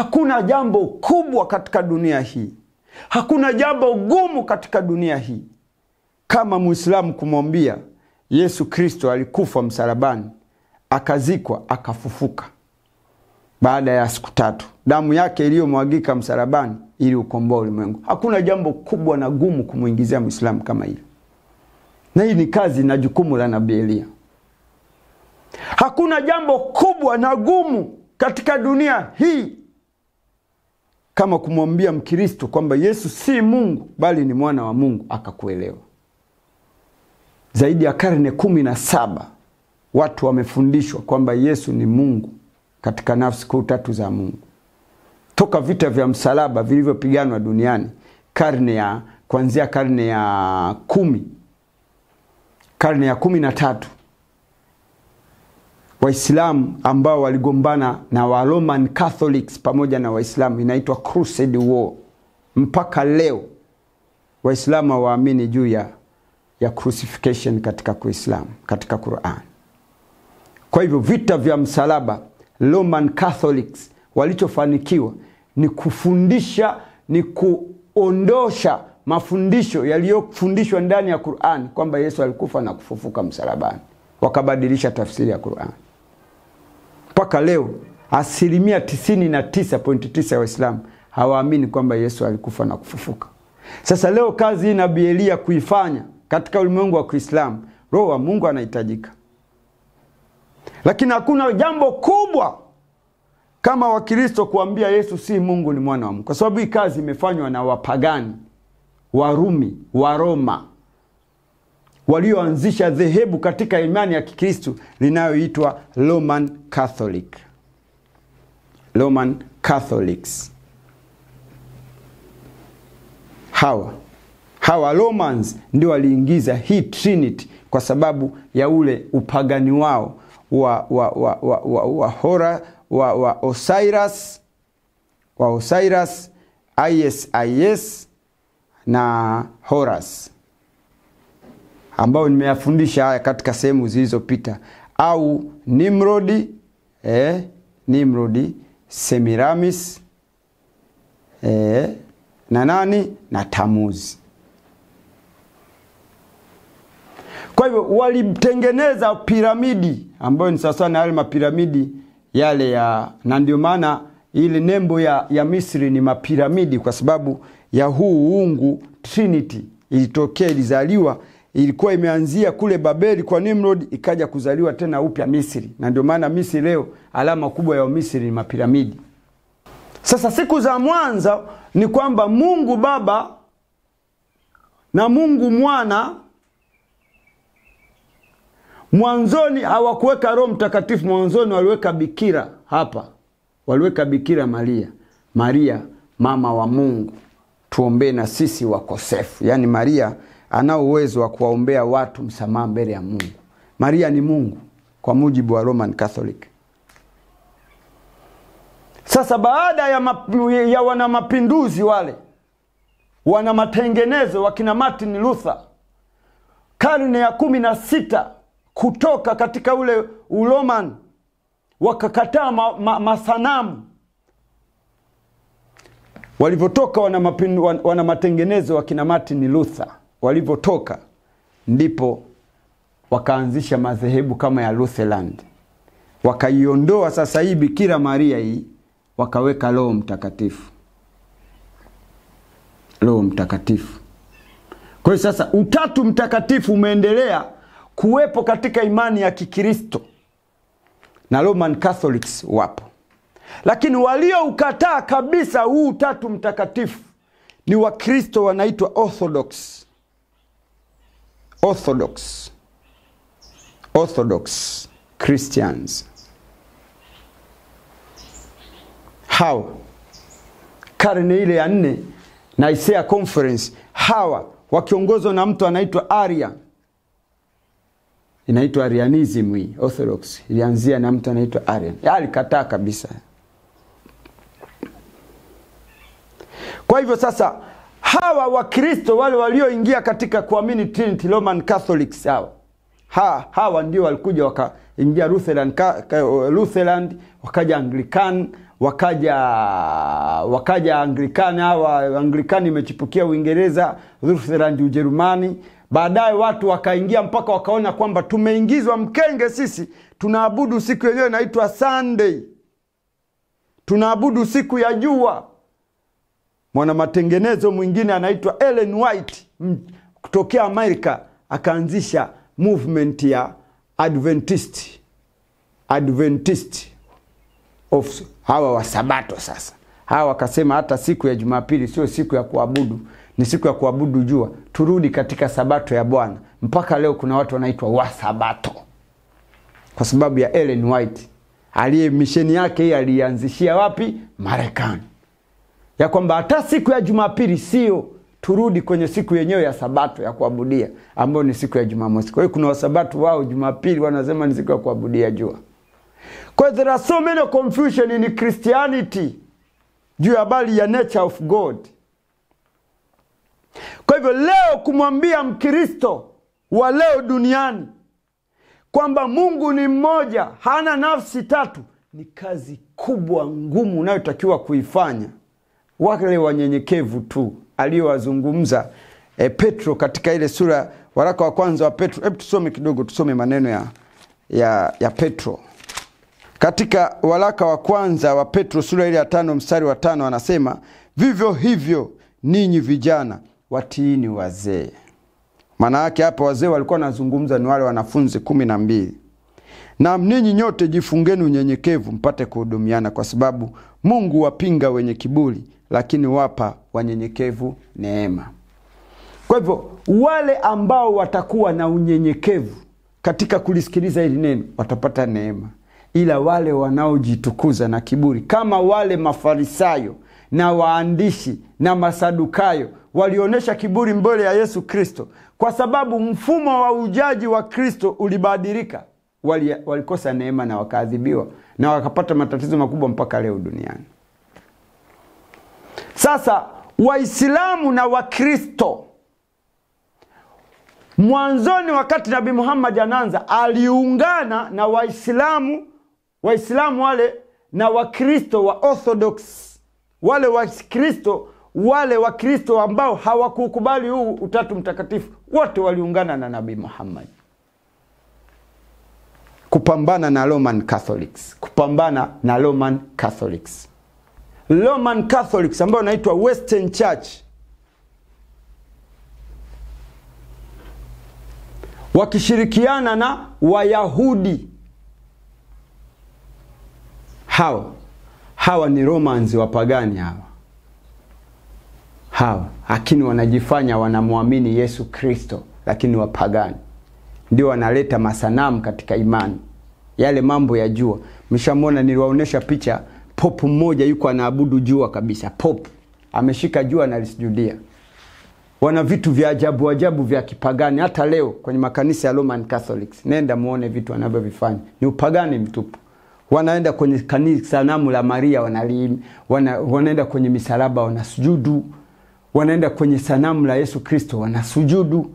Hakuna jambo kubwa katika dunia hii, hakuna jambo gumu katika dunia hii. Kama Muislamu kumwambia Yesu Kristo alikufa msalabani, akazikwa, akafufuka. Baada ya siku tatu, damu yake iliyomwagika msalabani ili ukomboa ulimwengu. Hakuna jambo kubwa na gumu kumwingizia Muislamu kama hili, na hii ni kazi na jukumu la Nabii Eliya. Hakuna jambo kubwa na gumu katika dunia hii kama kumwambia Mkristo kwamba Yesu si Mungu bali ni mwana wa Mungu, akakuelewa. Zaidi ya karne kumi na saba watu wamefundishwa kwamba Yesu ni Mungu katika nafsi kuu tatu za Mungu, toka vita vya msalaba vilivyopiganwa duniani karne ya kuanzia karne ya kumi karne ya kumi na tatu Waislamu ambao waligombana na wa Roman Catholics pamoja na Waislamu, inaitwa Crusade War. Mpaka leo Waislamu hawaamini juu ya, ya crucifixion katika Kuislamu, katika Quran. Kwa hivyo vita vya msalaba, Roman Catholics walichofanikiwa ni kufundisha, ni kuondosha mafundisho yaliyofundishwa ndani ya Quran kwamba Yesu alikufa na kufufuka msalabani, wakabadilisha tafsiri ya Quran mpaka leo asilimia 99.9 ya Waislamu hawaamini kwamba Yesu alikufa na kufufuka. Sasa leo kazi hii Nabii Eliya kuifanya katika ulimwengu wa Kiislamu, Roho wa Mungu anahitajika, lakini hakuna jambo kubwa kama Wakristo kuambia Yesu si Mungu, ni mwana wa Mungu, kwa sababu hii kazi imefanywa na wapagani, Warumi, Waroma walioanzisha dhehebu katika imani ya Kikristo linayoitwa Roman Catholic. Roman Catholics. Hawa hawa Romans ndio waliingiza hii Trinity kwa sababu ya ule upagani wao wa wa wa wa, wa, wa, hora, wa, wa Osiris wa Osiris, Isis na Horus ambayo nimeyafundisha haya katika sehemu zilizopita, au Nimrodi eh, Nimrodi, Semiramis eh, na nani na Tamuzi. Kwa hivyo walitengeneza piramidi ambayo ni sawasawa na yale mapiramidi yale ya, na ndio maana ile nembo ya, ya Misri ni mapiramidi kwa sababu ya huu uungu Trinity ilitokea, ilizaliwa ilikuwa imeanzia kule Babeli kwa Nimrod, ikaja kuzaliwa tena upya Misri, na ndio maana Misri leo alama kubwa ya Misri ni mapiramidi. Sasa siku za mwanza ni kwamba Mungu Baba na Mungu Mwana mwanzoni hawakuweka Roho Mtakatifu, mwanzoni waliweka bikira hapa, waliweka Bikira Maria, Maria mama wa Mungu, tuombee na sisi wakosefu. Yaani Maria anao uwezo wa kuwaombea watu msamaha mbele ya Mungu. Maria ni Mungu kwa mujibu wa Roman Catholic. Sasa baada ya, map, ya wana mapinduzi wale wana matengenezo wakina Martin Luther karne ya kumi na sita kutoka katika ule Uroman wakakataa ma, ma, masanamu walivyotoka wana, wana matengenezo wakina Martin Luther walivyotoka ndipo wakaanzisha madhehebu kama ya Lutheran, wakaiondoa sasa hii Bikira Maria hii, wakaweka Roho Mtakatifu, Roho Mtakatifu. Kwa hiyo sasa Utatu Mtakatifu umeendelea kuwepo katika imani ya Kikristo na Roman Catholics wapo, lakini walioukataa kabisa huu Utatu Mtakatifu ni Wakristo wanaitwa Orthodox. Orthodox. Orthodox Christians. Hawa karne ile ya nne na Nicea Conference, hawa wakiongozwa na mtu anaitwa Aria, inaitwa Arianism. Hii Orthodox ilianzia na mtu anaitwa Arian, alikataa kabisa. Kwa hivyo sasa hawa Wakristo wale walioingia katika kuamini Trinity Roman Catholics hawa ha, hawa ndio walikuja wakaingia Lutheran, Lutheran wakaja Anglican wakaja wakaja Anglikani hawa Anglikani imechipukia Uingereza, Lutheran Ujerumani. Baadaye watu wakaingia mpaka wakaona kwamba tumeingizwa mkenge, sisi tunaabudu siku yenyewe inaitwa Sunday, tunaabudu siku ya jua. Mwana matengenezo mwingine anaitwa Ellen White kutokea Amerika akaanzisha movement ya Adventist, Adventist of hawa wa Sabato. Sasa hawa wakasema hata siku ya Jumapili sio siku ya kuabudu, ni siku ya kuabudu jua, turudi katika Sabato ya Bwana. Mpaka leo kuna watu wanaitwa wa Sabato kwa sababu ya Ellen White aliye misheni yake hii alianzishia wapi? Marekani, ya kwamba hata siku ya Jumapili sio turudi kwenye siku yenyewe ya sabato ya kuabudia ambayo ni siku ya Jumamosi. Kwa hiyo kuna wasabato wao Jumapili wanasema ni siku ya kuabudia jua. Kwa hiyo there are so many confusion in Christianity juu ya habari ya nature of God. Kwa hivyo leo kumwambia Mkristo wa leo duniani kwamba Mungu ni mmoja, hana nafsi tatu, ni kazi kubwa ngumu unayotakiwa kuifanya. Wale wanyenyekevu tu aliyowazungumza e, Petro katika ile sura waraka wa kwanza wa Petro. Hebu tusome kidogo, tusome maneno ya, ya, ya Petro katika waraka wa kwanza wa Petro sura ile ya tano mstari wa tano anasema vivyo hivyo ninyi vijana watiini wazee. Maana yake hapa wazee walikuwa wanazungumza ni wale wanafunzi kumi na mbili. Na ninyi nyote jifungeni unyenyekevu mpate kuhudumiana, kwa sababu Mungu wapinga wenye kiburi, lakini wapa wanyenyekevu neema. Kwa hivyo wale ambao watakuwa na unyenyekevu katika kulisikiliza hili neno watapata neema, ila wale wanaojitukuza na kiburi kama wale Mafarisayo na waandishi na Masadukayo walionyesha kiburi mbele ya Yesu Kristo, kwa sababu mfumo wa ujaji wa Kristo ulibadilika, wali, walikosa neema na wakaadhibiwa na wakapata matatizo makubwa mpaka leo duniani. Sasa Waislamu na Wakristo mwanzoni, wakati Nabii Muhammad anaanza, aliungana na Waislamu Waislamu wale na Wakristo wa Orthodox, wale Wakristo wale Wakristo ambao hawakukubali huu utatu mtakatifu, wote waliungana na Nabii Muhammad kupambana na Roman Catholics, kupambana na Roman Catholics. Roman Catholics ambao wanaitwa Western Church wakishirikiana na Wayahudi. Hawa hawa ni Romans wapagani hawa hawa, lakini wanajifanya wanamwamini Yesu Kristo, lakini wapagani ndio wanaleta masanamu katika imani, yale mambo ya jua. Mshamwona, niliwaonesha picha, popu mmoja yuko anaabudu jua kabisa. Popu ameshika jua analisujudia. Wana vitu vya ajabu ajabu vya kipagani. Hata leo kwenye makanisa ya Roman Catholics, nenda muone vitu wanavyovifanya, ni upagani mtupu. Wanaenda kwenye kanisa sanamu la Maria wanali, wana, wanaenda kwenye misalaba wanasujudu, wanaenda kwenye sanamu la Yesu Kristo wanasujudu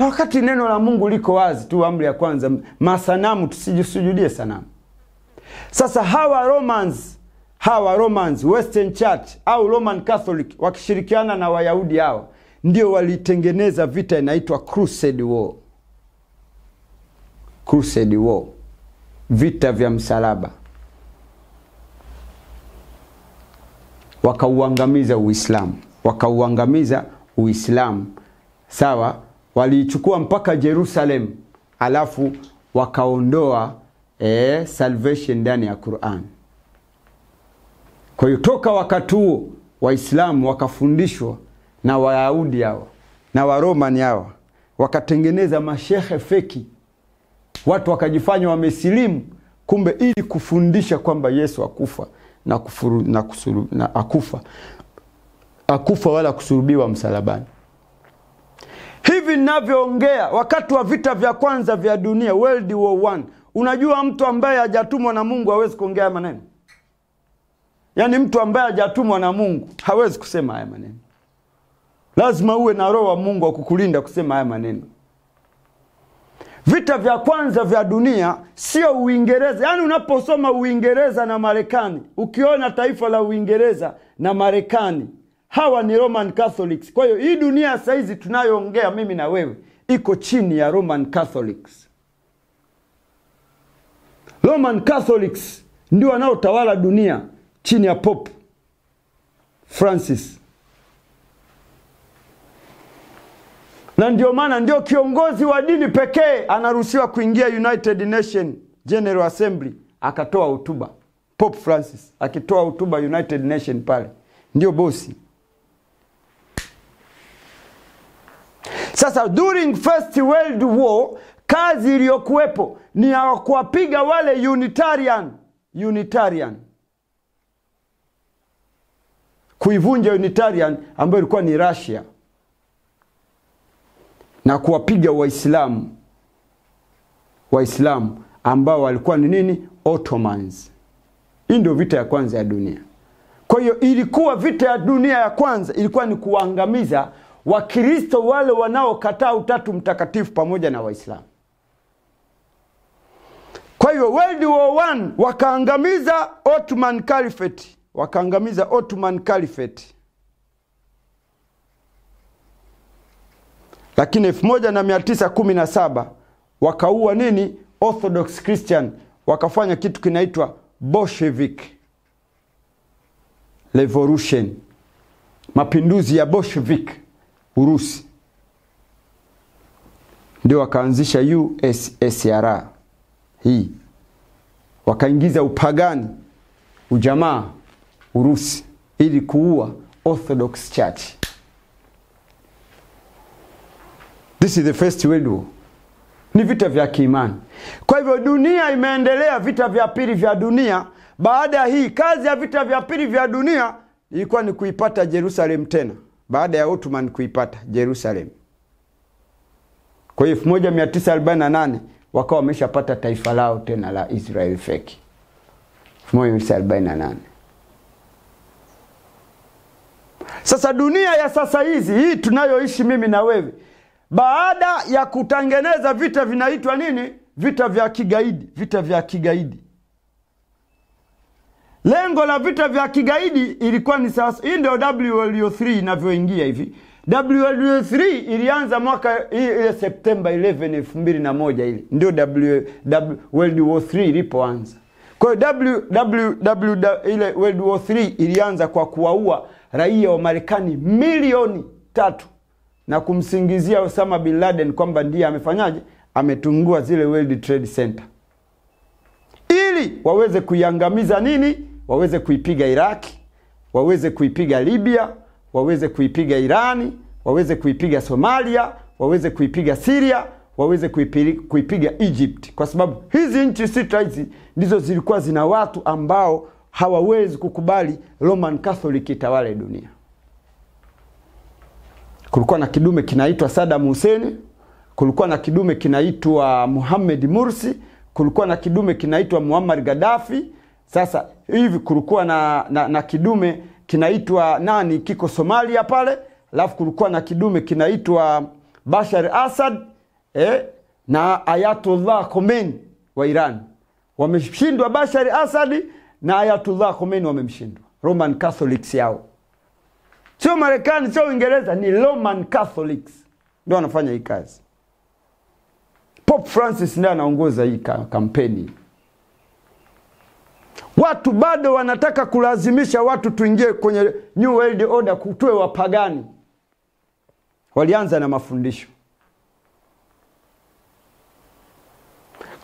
na wakati neno la Mungu liko wazi tu, amri ya kwanza, masanamu tusijisujudie sanamu. Sasa hawa Romans, hawa Romans Western Church au Roman Catholic wakishirikiana na Wayahudi hawa ndio walitengeneza vita inaitwa Crusade War. Crusade War, vita vya msalaba, wakauangamiza Uislamu, wakauangamiza Uislamu, sawa waliichukua mpaka Jerusalem, alafu wakaondoa e, salvation ndani ya Quran. Kwa hiyo toka wakati huo Waislamu wakafundishwa na Wayahudi hawa na Waromani hawa, wakatengeneza mashehe feki, watu wakajifanya wamesilimu, kumbe ili kufundisha kwamba Yesu akufa na, kufuru, na, kusuru, na akufa akufa wala kusurubiwa msalabani. Hivi ninavyoongea, wakati wa vita vya kwanza vya dunia, World War One, unajua mtu ambaye hajatumwa na Mungu hawezi kuongea haya maneno. Yaani mtu ambaye hajatumwa na Mungu hawezi kusema haya maneno. Lazima uwe na roho wa Mungu akukulinda kukulinda kusema haya maneno. vita vya kwanza vya dunia sio Uingereza. Yaani unaposoma Uingereza na Marekani, ukiona taifa la Uingereza na Marekani, hawa ni Roman Catholics. Kwa hiyo hii dunia saizi tunayoongea mimi na wewe iko chini ya Roman Catholics. Roman Catholics ndio wanaotawala dunia chini ya Pope Francis, na ndio maana ndio kiongozi wa dini pekee anaruhusiwa kuingia United Nation General Assembly akatoa hotuba. Pope Francis akitoa hotuba United Nation pale, ndio bosi. Sasa during First World War kazi iliyokuwepo ni ya kuwapiga wale Unitarian, Unitarian, kuivunja Unitarian ambayo ilikuwa ni Russia na kuwapiga Waislamu, Waislamu ambao walikuwa ni nini? Ottomans. Hii ndio vita ya kwanza ya dunia. Kwa hiyo ilikuwa vita ya dunia ya kwanza ilikuwa ni kuangamiza Wakristo wale wanaokataa utatu mtakatifu pamoja na Waislamu. Kwa hiyo World War One wakaangamiza Ottoman Caliphate, wakaangamiza Ottoman Caliphate, lakini elfu moja na mia tisa kumi na saba wakaua nini? Orthodox Christian, wakafanya kitu kinaitwa Bolshevik Revolution, mapinduzi ya Bolshevik Urusi, ndio wakaanzisha USSR hii, wakaingiza upagani, ujamaa Urusi, ili kuua Orthodox Church. This is the first world war. Ni vita vya kiimani. Kwa hivyo dunia imeendelea, vita vya pili vya dunia. Baada ya hii kazi ya vita vya pili vya dunia ilikuwa ni kuipata Jerusalem tena baada ya Ottoman kuipata Jerusalem. Kwa hiyo 1948 wakawa wameshapata taifa lao tena la Israel feki 1948. Sasa dunia ya sasa hizi hii tunayoishi mimi na wewe, baada ya kutengeneza vita vinaitwa nini? Vita vya kigaidi, vita vya kigaidi. Lengo la vita vya kigaidi ilikuwa ni sasa, hii ndio WLO3 inavyoingia hivi. WLO3 ilianza mwaka ile Septemba 11 2001, ile. Ndio World War 3 ilipoanza. Kwa hiyo w, w, w, ile World War 3 ilianza kwa kuwaua raia wa Marekani milioni tatu. Na kumsingizia Osama bin Laden kwamba ndiye amefanyaje, ametungua zile World Trade Center. Ili waweze kuiangamiza nini waweze kuipiga Iraki, waweze kuipiga Libya, waweze kuipiga Irani, waweze kuipiga Somalia, waweze kuipiga Syria, waweze kuipiga, Egypt, kwa sababu hizi nchi sita hizi ndizo zilikuwa zina watu ambao hawawezi kukubali Roman Catholic itawale dunia. Kulikuwa na kidume kinaitwa Saddam Hussein, kulikuwa na kidume kinaitwa Muhammad Mursi, kulikuwa na kidume kinaitwa Muammar Gaddafi. Sasa hivi kulikuwa na, na, na kidume kinaitwa nani kiko Somalia pale, alafu kulikuwa na kidume kinaitwa Bashar Assad eh, na Ayatullah Khomeini wa Iran. Wameshindwa Bashar Assad na Ayatullah Khomeini wamemshindwa. Roman Catholics yao sio Marekani, sio Uingereza, ni Roman Catholics ndio wanafanya hii kazi. Pope Francis ndiye anaongoza hii kampeni. Watu bado wanataka kulazimisha watu tuingie kwenye New World Order, kutoe wapagani. Walianza na mafundisho.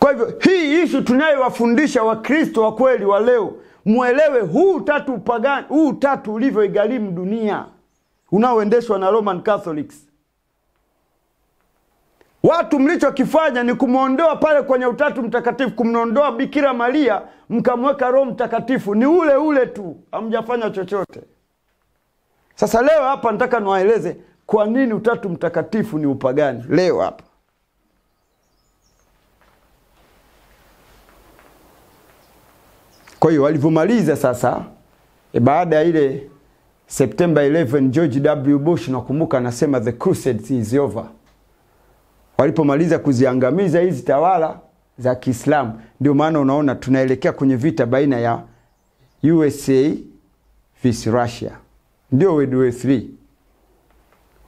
Kwa hivyo hii ishu tunayowafundisha Wakristo wa kweli wa leo, mwelewe huu tatu upagani, huu tatu ulivyoigharimu dunia unaoendeshwa na Roman Catholics. Watu mlichokifanya ni kumwondoa pale kwenye utatu mtakatifu, kumwondoa Bikira Maria mkamweka Roho Mtakatifu, ni ule ule tu, hamjafanya chochote. Sasa leo hapa nataka niwaeleze kwa nini utatu mtakatifu ni upagani. Leo hapa kwa hiyo walivyomaliza sasa, e, baada ya ile September 11 George W Bush, nakumbuka anasema the crusade is over walipomaliza kuziangamiza hizi tawala za Kiislamu, ndio maana unaona tunaelekea kwenye vita baina ya USA vs Russia, ndio World War 3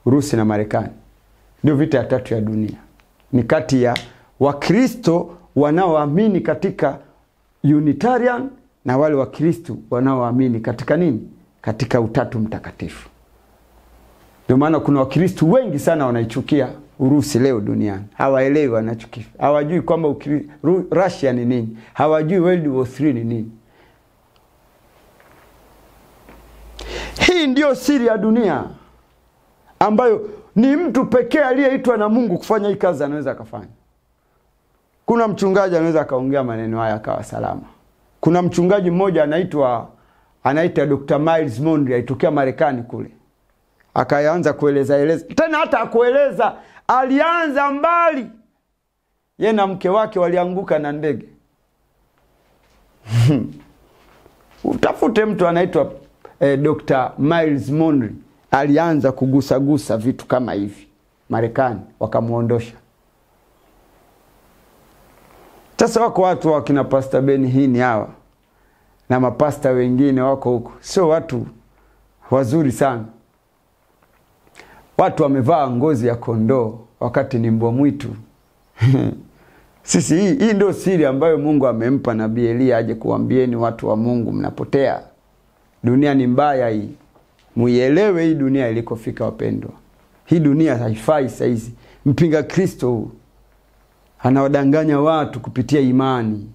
Urusi na Marekani, ndio vita ya tatu ya dunia. Ni kati ya Wakristo wanaoamini katika Unitarian na wale Wakristo wanaoamini katika nini? Katika Utatu Mtakatifu. Ndio maana kuna Wakristo wengi sana wanaichukia Urusi leo duniani, hawaelewi wanachokifa, hawajui kwamba Russia ni nini, hawajui World War 3 ni nini. Hii ndiyo siri ya dunia ambayo ni mtu pekee aliyeitwa na Mungu kufanya hii kazi anaweza akafanya. Kuna mchungaji anaweza akaongea maneno haya akawa salama. Kuna mchungaji mmoja anaitwa anaitwa Dr. Miles Monroe aitokea Marekani kule, akaanza kueleza eleza tena, hata akueleza, alianza mbali. Ye na mke wake walianguka na ndege utafute mtu anaitwa eh, Dr. Miles Monroe alianza kugusagusa vitu kama hivi Marekani, wakamwondosha. Sasa wako watu wakina Pasta Ben Hini hawa na mapasta wengine wako huko, sio watu wazuri sana. Watu wamevaa ngozi ya kondoo wakati ni mbwa mwitu. Sisi hii, hii ndio siri ambayo Mungu amempa Nabii Elia aje kuambieni watu wa Mungu, mnapotea. Dunia ni mbaya hii, muielewe hii dunia ilikofika, wapendwa. Hii dunia haifai saizi. Mpinga Kristo anawadanganya watu kupitia imani.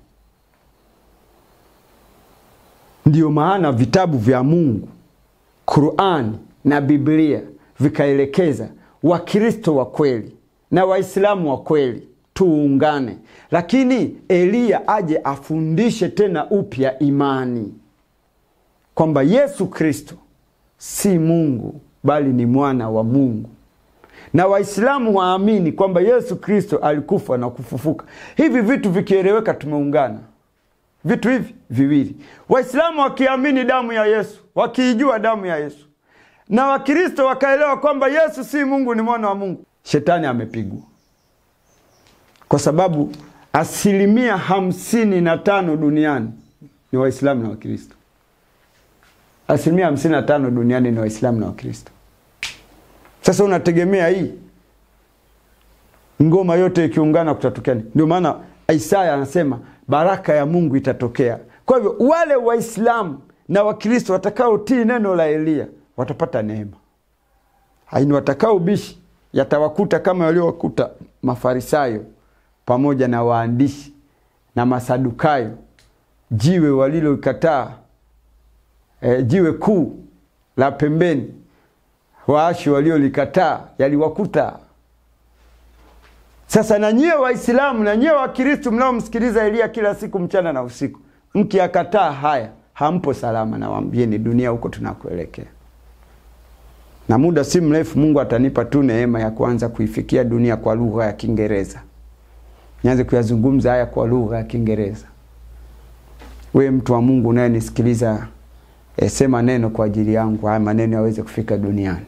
Ndiyo maana vitabu vya Mungu, Qurani na Biblia vikaelekeza Wakristo wa kweli na Waislamu wa kweli tuungane, lakini Eliya aje afundishe tena upya imani kwamba Yesu Kristo si Mungu bali ni mwana wa Mungu, na Waislamu waamini kwamba Yesu Kristo alikufa na kufufuka. Hivi vitu vikieleweka, tumeungana. Vitu hivi viwili, Waislamu wakiamini damu ya Yesu, wakiijua damu ya Yesu, na Wakristo wakaelewa kwamba Yesu si Mungu, ni mwana wa Mungu, shetani amepigwa, kwa sababu asilimia hamsini na tano duniani ni Waislamu na Wakristo. Asilimia hamsini na tano duniani ni Waislamu na Wakristo. Sasa unategemea hii ngoma yote ikiungana kutatokea nini? Ndio maana Isaya anasema baraka ya Mungu itatokea. Kwa hivyo wale Waislamu na Wakristo watakaotii neno la Eliya watapata neema. Haini watakao bishi yatawakuta kama waliowakuta Mafarisayo pamoja na waandishi na Masadukayo, jiwe walilokataa e, jiwe kuu la pembeni waashi waliolikataa yaliwakuta. Sasa na nyie Waislamu na nyie Wakristu mnaomsikiliza elia kila siku mchana na usiku, mkiakataa haya hampo salama. Nawambieni dunia huko tunakuelekea, na muda si mrefu Mungu atanipa tu neema ya kuanza kuifikia dunia kwa lugha ya Kiingereza, nianze kuyazungumza haya kwa lugha ya Kiingereza. Wewe mtu wa Mungu unayenisikiliza, e, sema neno kwa ajili yangu, haya maneno yaweze kufika duniani.